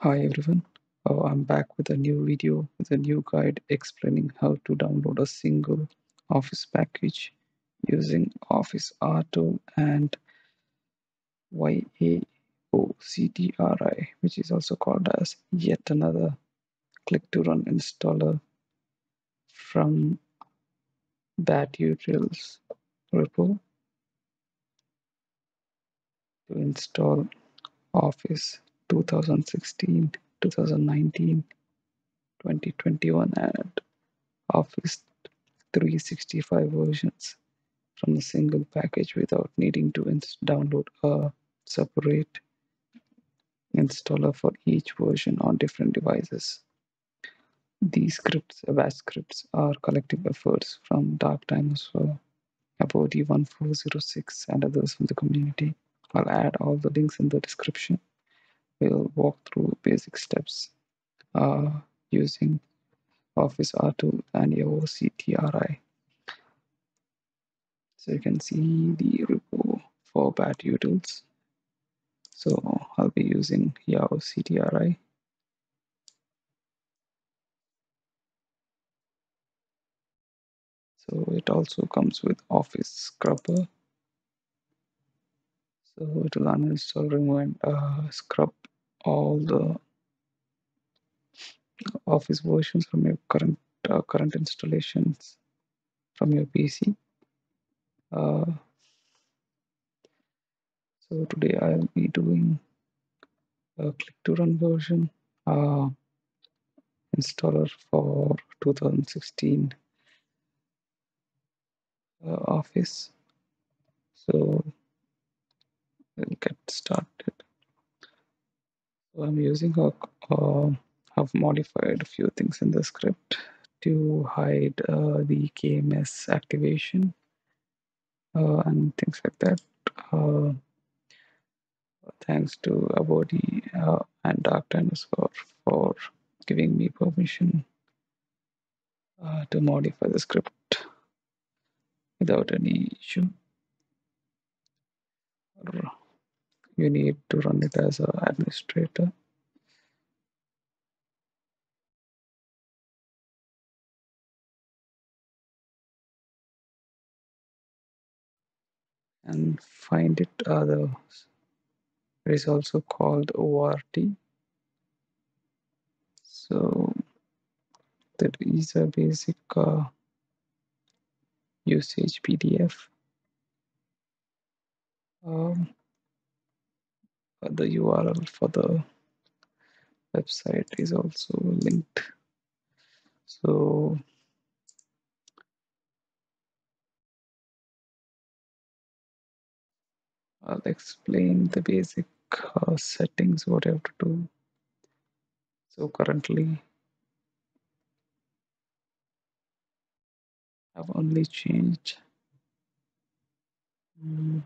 Hi everyone, uh, I'm back with a new video with a new guide explaining how to download a single Office package using Office R2 and YAOCTRI, which is also called as yet another click to run installer from BatUtils repo to install Office 2016, 2019, 2021 and Office 365 versions from a single package without needing to download a separate installer for each version on different devices. These scripts, Bash scripts, are collective efforts from Dark Dinosaur, abbodi1406, and others from the community. I'll add all the links in the description. We'll walk through basic steps uh, using OfficeRTool and YAOCTRI. So you can see the repo for BatUtils. So I'll be using YAOCTRI. So it also comes with Office Scrubber. So it will uninstall, remove, and uh, scrub all the Office versions from your current uh, current installations from your PC. Uh, so today I'll be doing a click to run version uh, installer for 2016 uh, Office. So we'll get started. I'm using a uh, have modified a few things in the script to hide uh, the KMS activation uh, and things like that. Uh, thanks to abbodi uh, and Dark Dinosaur for giving me permission uh, to modify the script without any issue. You need to run it as an administrator. and find it other it is also called ORT so that is a basic uh, usage PDF um, the URL for the website is also linked. So I'll explain the basic uh, settings what I have to do. So currently I've only changed um,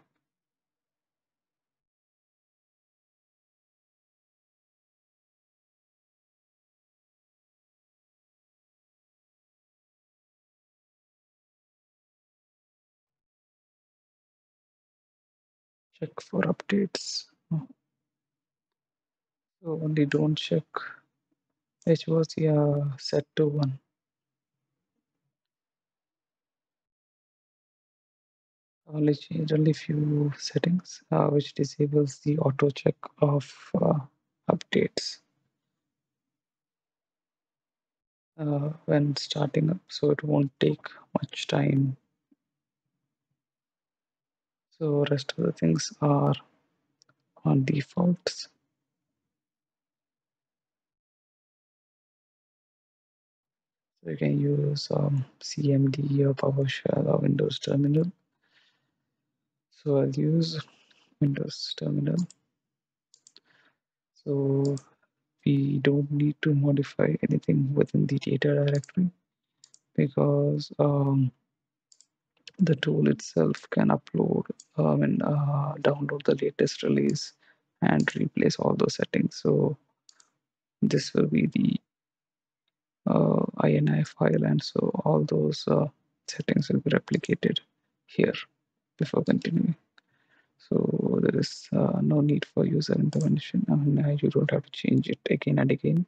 check for updates. So only don't check. Which was yeah set to one. Only change only few settings. Uh, which disables the auto check of uh, updates. Uh, when starting up so it won't take much time so rest of the things are on defaults so you can use um, cmd or powershell or windows terminal. So i'll use windows terminal. So we don't need to modify anything within the data directory because um, the tool itself can upload um, and uh, download the latest release and replace all those settings so this will be the uh, ini file and so all those uh, settings will be replicated here before continuing So there is uh, no need for user intervention. I mean, uh, you don't have to change it again and again.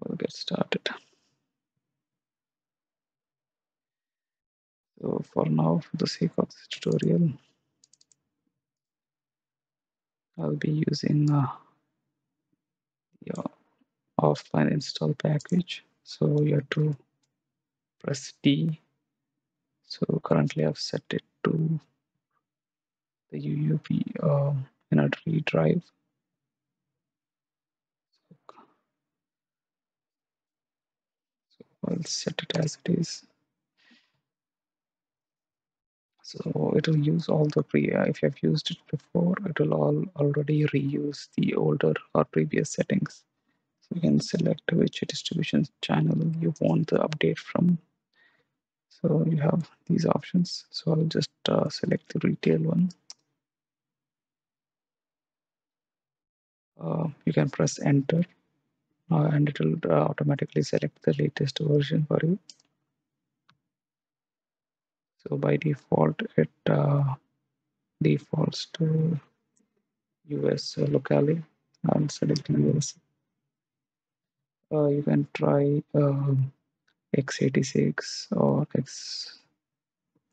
We'll get started. So for now, for the sake of this tutorial, I'll be using uh, offline install package. So you have to press D. So currently I've set it to the UUB uh, inner drive. So I'll set it as it is. So it will use all the pre, uh, if you have used it before, it will all already reuse the older or previous settings. So you can select which distribution channel you want the update from. So you have these options. So I'll just uh, select the retail one. Uh, you can press enter uh, and it will uh, automatically select the latest version for you. So by default, it uh, defaults to US locally I'll select US. Uh, you can try um, x86 or x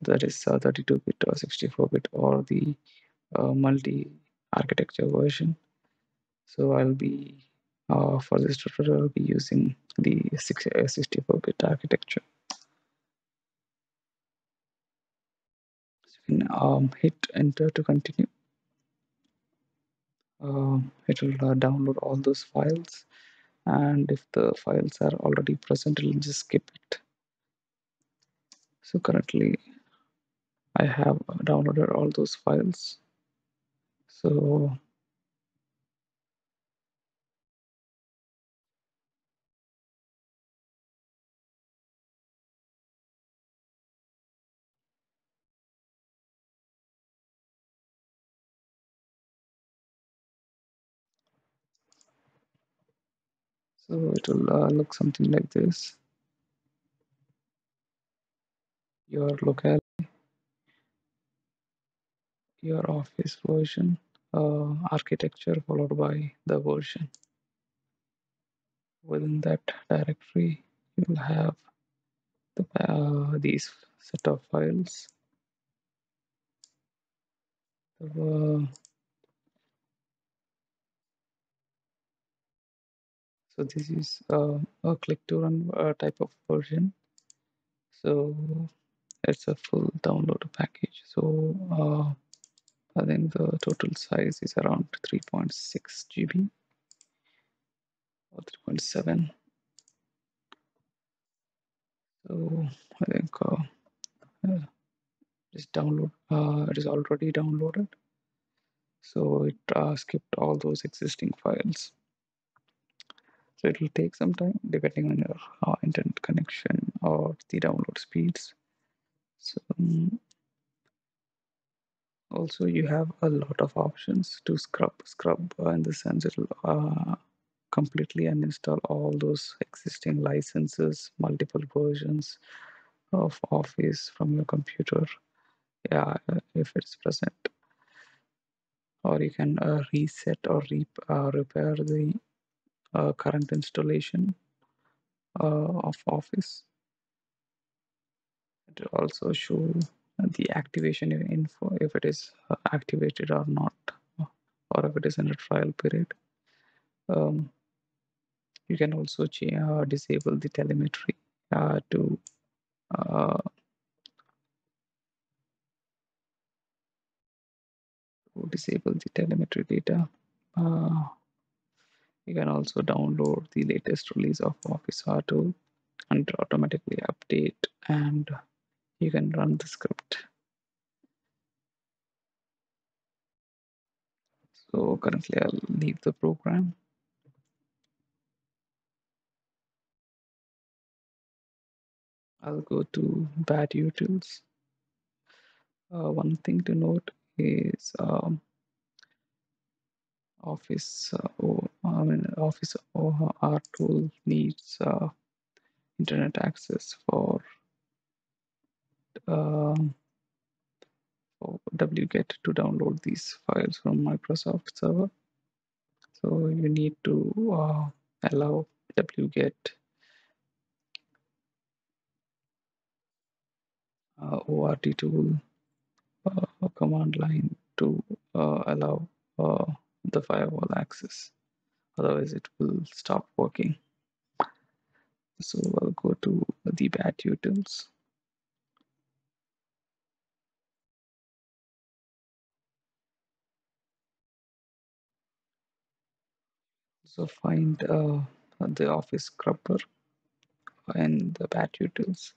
that is 32-bit or 64-bit or the uh, multi-architecture version. So I'll be uh, for this tutorial I'll be using the 64-bit architecture. So you can um, hit enter to continue. Uh, it will uh, download all those files. And if the files are already present it will just skip it. So currently I have downloaded all those files. So so it will uh, look something like this. Your local your office version. Uh, architecture followed by the version. Within that directory you will have the, uh, these set of files. The, so this is uh, a click to run uh, type of version. So it's a full download package. So uh, I think the total size is around 3.6 GB or 3.7 so I think uh, download uh, it is already downloaded. So it uh, skipped all those existing files so it will take some time depending on your uh, internet connection or the download speeds. So um, also you have a lot of options to scrub scrub uh, in the sense it will uh, completely uninstall all those existing licenses multiple versions of office from your computer. Yeah if it's present. Or you can uh, reset or re uh, repair the current installation uh, of office. It will also show the activation info if it is uh, activated or not or if it is in a trial period. Um, you can also uh, disable the telemetry uh, to uh, disable the telemetry data uh, you can also download the latest release of OfficeRTool and automatically update and you can run the script so currently i'll leave the program I'll go to BatUtils. Uh, one thing to note is um, Office uh, or I mean Office or R tool needs uh, internet access for for wget to download these files from Microsoft server. So you need to uh, allow wget uh, ort tool uh, command line to uh, allow uh, the firewall access. Otherwise, it will stop working. So I'll go to the BatUtils. So find uh, the office scrubber and the BatUtils.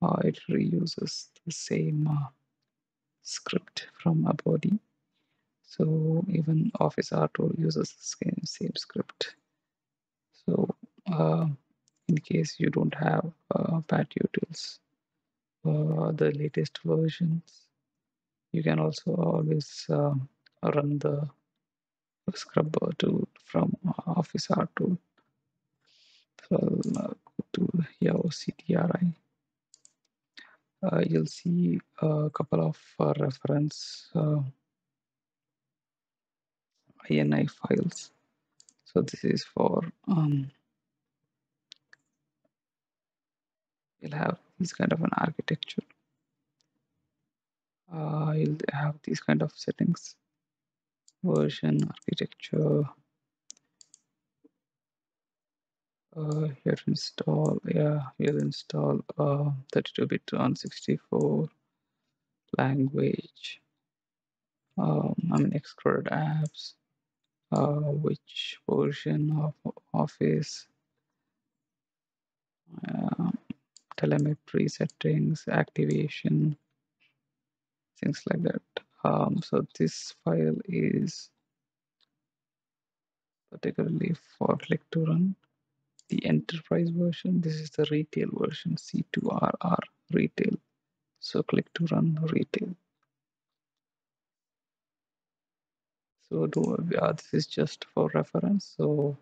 Uh, it reuses the same uh, script from abbodi. So even OfficeRTool uses the same, same script. So uh, in case you don't have uh, bat utils, uh, the latest versions, you can also always uh, run the scrubber tool from OfficeRTool. So I'll go to YAOCTRI. Uh, you'll see a couple of uh, reference uh, INI files. So this is for um, you'll have this kind of an architecture. Uh, you'll have these kind of settings, version, architecture. Uh, here install, yeah, here install uh, 32-bit on 64 language. Um, I mean, extrude apps. Uh, which version of Office? Uh, telemetry settings, activation, things like that. Um, so this file is particularly for click to run. The enterprise version, this is the retail version, C2RR retail. So click to run retail. So do this is just for reference. So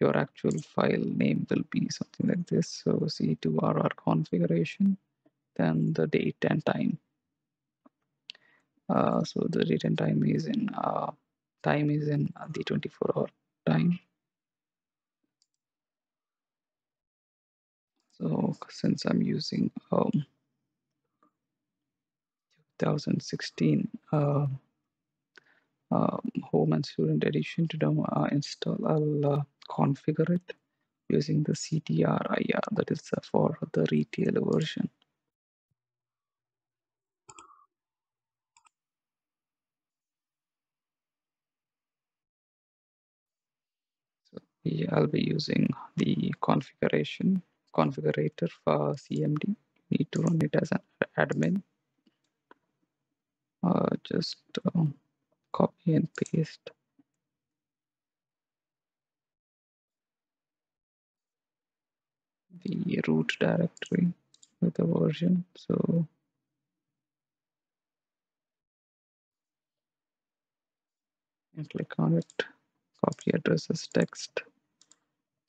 your actual file name will be something like this. So C2RR configuration, then the date and time. Uh, so the date and time is in uh, time is in the 24 hour time. So since I'm using um, 2016 uh, uh, home and student edition to uh, install, I'll uh, configure it using the CTRIR that is uh, for the retail version. So I'll be using the configuration configurator for CMD. Need to run it as an admin. Uh, just uh, copy and paste the root directory with the version. So and click on it, copy addresses text.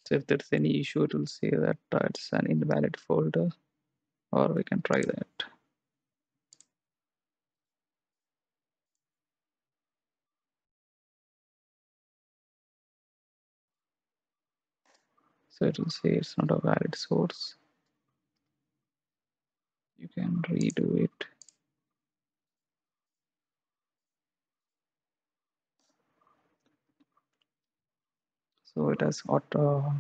So if there's any issue, it will say that it's an invalid folder, or we can try that. So it will say it's not a valid source. You can redo it. So it has got uh,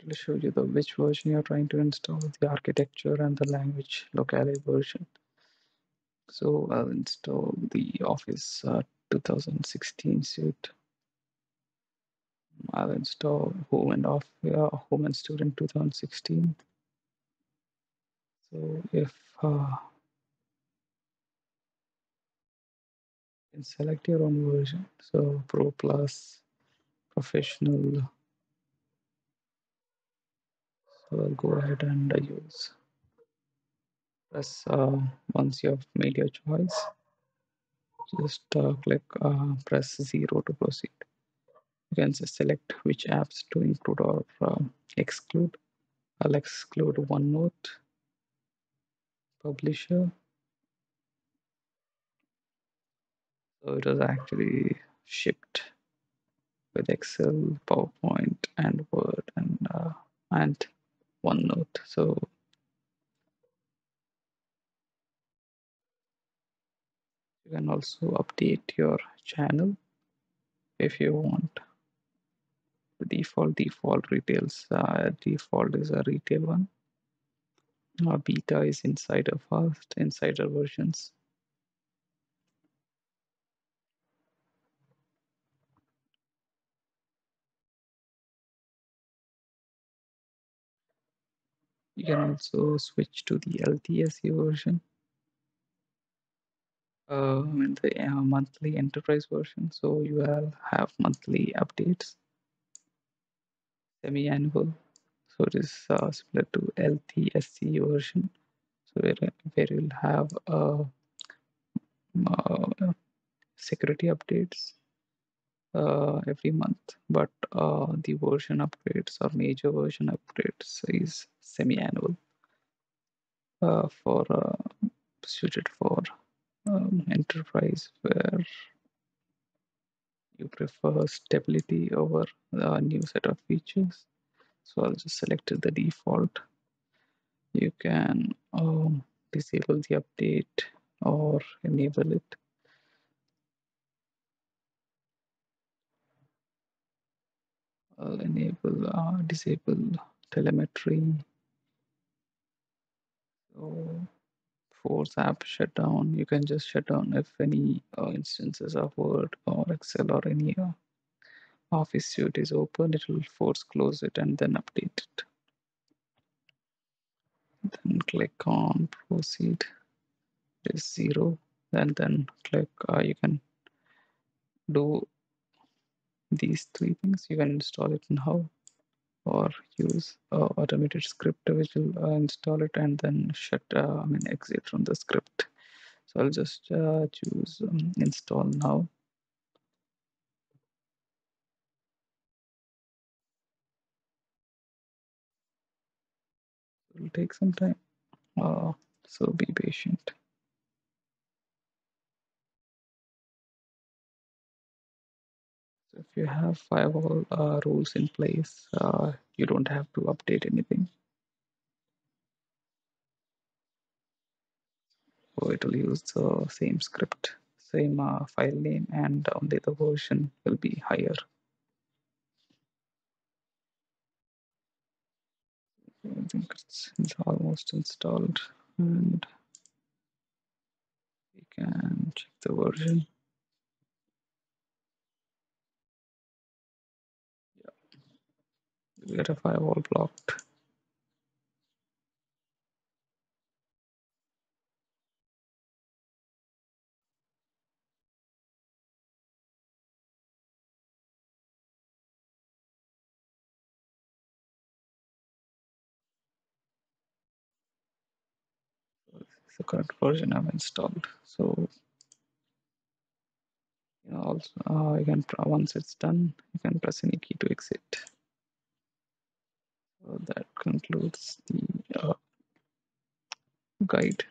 it will show you the which version you're trying to install, the architecture and the language locale version. So I'll install the Office uh, 2016 suite. I'll install Home and Off uh, Home and Student 2016. So if uh, you select your own version, so Pro Plus, Professional. So I'll go ahead and use. Press uh, once you have made your choice, just uh, click uh, press zero to proceed. You can select which apps to include or uh, exclude. I'll exclude OneNote publisher. So it was actually shipped with Excel, PowerPoint, and Word, and uh, and OneNote. So you can also update your channel if you want. Default default retails uh, default is a retail one. Uh, beta is insider fast insider versions. You can also switch to the LTSC version. Uh, I mean the uh, monthly enterprise version. So you will have monthly updates, semi-annual. So it is uh, similar to LTSC version. So where, where you'll have uh, uh, security updates uh, every month, but uh, the version upgrades or major version upgrades is semi-annual uh, for suited for um, enterprise where you prefer stability over a new set of features. So I'll just select the default. You can um, disable the update or enable it. I'll enable uh, disable telemetry. So force app shutdown. You can just shut down if any uh, instances of Word or Excel or any uh, Office suite is open. It will force close it and then update it. Then click on proceed. Is zero. And then click. Uh, you can do these three things. You can install it now or use uh, automated script which will uh, install it and then shut uh, I mean exit from the script. So I'll just uh, choose um, install now. It will take some time. Uh, so be patient if you have firewall uh, rules in place uh, you don't have to update anything. So it will use the same script same uh, file name and only the version will be higher. I think it's, it's almost installed and we can check the version get a firewall blocked the current version I've installed. So you know, also uh, you can once it's done, you can press any key to exit. That concludes the uh, guide.